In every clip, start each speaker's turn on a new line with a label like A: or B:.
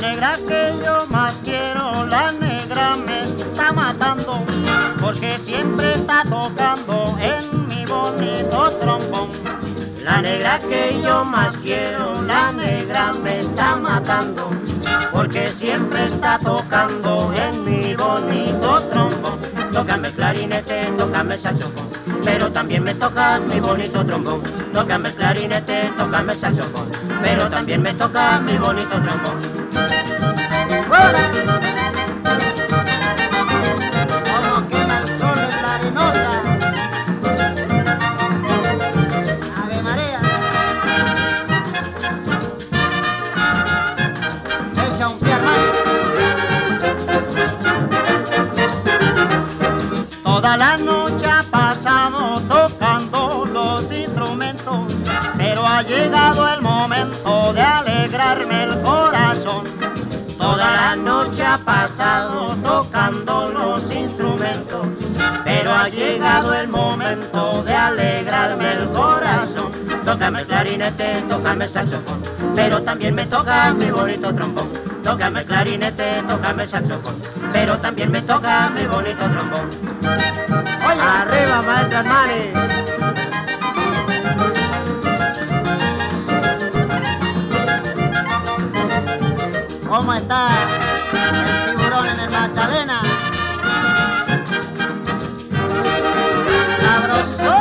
A: La negra que yo más quiero, la negra me está matando, porque siempre está tocando en mi bonito trombón. La negra que yo más quiero, la negra me está matando, porque siempre está tocando en mi bonito trombón. Tócame clarinete, tócame saxofón, pero también me tocas mi bonito trombón. Tócame el clarinete, tócame saxofón, pero también me toca mi bonito trombón. Como quema el sol en la. Ave María. Echa un pie. Toda la noche ha llegado el momento de alegrarme el corazón. Toda la noche ha pasado tocando los instrumentos, pero ha llegado el momento de alegrarme el corazón. Tócame el clarinete, tócame el saxofón, pero también me toca mi bonito trombón. Tócame el clarinete, tócame el saxofón, pero también me toca mi bonito trombón. Arriba, maestro Armani. ¿Cómo está el tiburón en el Magdalena? Sabroso.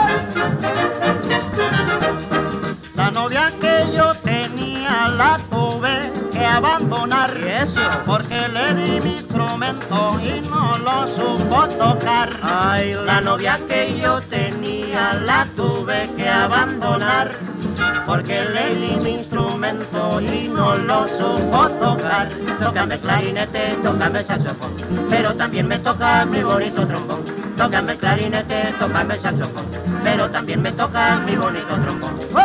A: La novia que yo tenía la tuve que abandonar. ¿Y eso? Porque le di mi instrumento y no lo supo tocar. Ay, la novia que yo tenía la tuve que abandonar. Porque le di mi instrumento y no lo supo tocar. Tócame clarinete, tócame saxofón, pero también me toca mi bonito trombón. Tócame clarinete, tócame saxofón, pero también me toca mi bonito trombón.